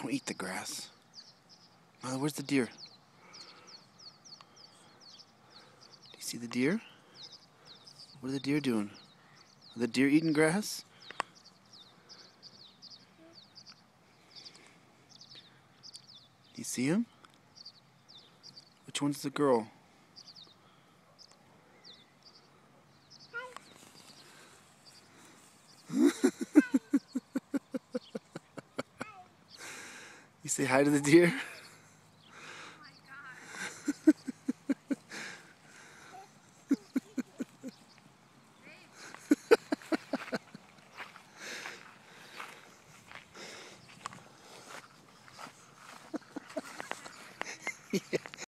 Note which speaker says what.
Speaker 1: Don't eat the grass. Milo, where's the deer? Do you see the deer? What are the deer doing? Are the deer eating grass? You see him? Which one's the girl? You say hi to the deer? yeah.